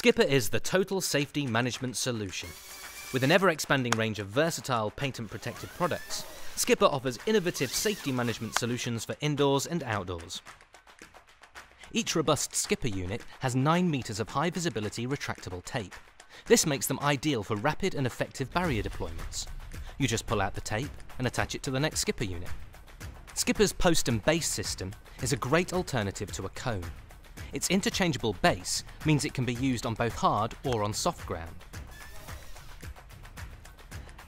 Skipper is the total safety management solution. With an ever expanding range of versatile patent protected products, Skipper offers innovative safety management solutions for indoors and outdoors. Each robust Skipper unit has 9 metres of high visibility retractable tape. This makes them ideal for rapid and effective barrier deployments. You just pull out the tape and attach it to the next Skipper unit. Skipper's post and base system is a great alternative to a cone. Its interchangeable base means it can be used on both hard or on soft ground.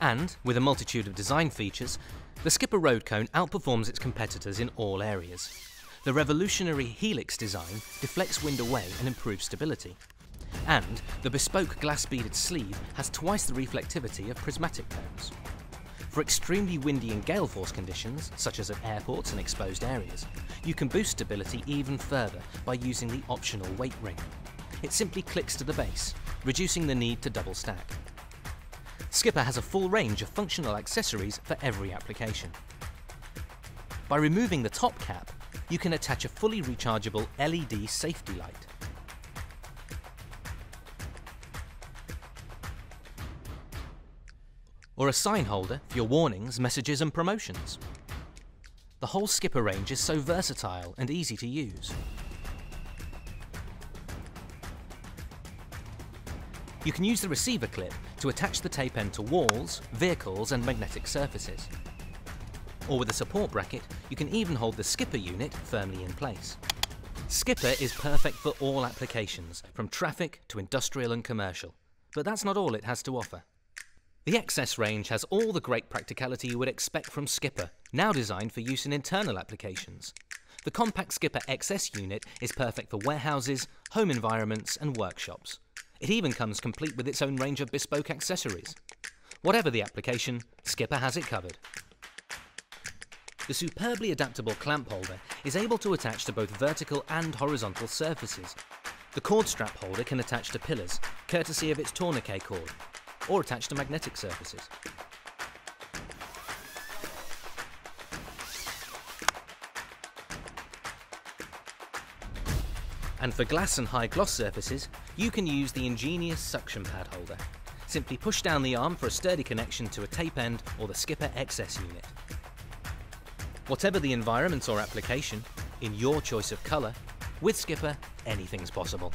And, with a multitude of design features, the Skipper Road Cone outperforms its competitors in all areas. The revolutionary Helix design deflects wind away and improves stability. And the bespoke glass beaded sleeve has twice the reflectivity of prismatic cones. For extremely windy and gale force conditions, such as at airports and exposed areas, you can boost stability even further by using the optional weight ring. It simply clicks to the base, reducing the need to double stack. Skipper has a full range of functional accessories for every application. By removing the top cap, you can attach a fully rechargeable LED safety light. Or a sign holder for your warnings, messages and promotions. The whole Skipper range is so versatile and easy to use. You can use the receiver clip to attach the tape end to walls, vehicles and magnetic surfaces. Or with a support bracket, you can even hold the Skipper unit firmly in place. Skipper is perfect for all applications, from traffic to industrial and commercial. But that's not all it has to offer. The XS range has all the great practicality you would expect from Skipper, now designed for use in internal applications. The compact Skipper XS unit is perfect for warehouses, home environments and workshops. It even comes complete with its own range of bespoke accessories. Whatever the application, Skipper has it covered. The superbly adaptable clamp holder is able to attach to both vertical and horizontal surfaces. The cord strap holder can attach to pillars, courtesy of its tourniquet cord, or attached to magnetic surfaces. And for glass and high gloss surfaces, you can use the ingenious suction pad holder. Simply push down the arm for a sturdy connection to a tape end or the Skipper XS unit. Whatever the environment or application, in your choice of colour, with Skipper, anything's possible.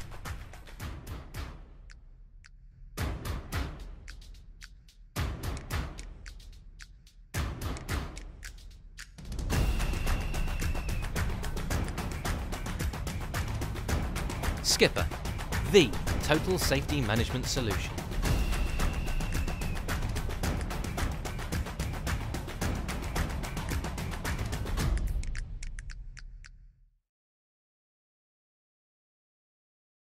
Skipper, the total safety management solution.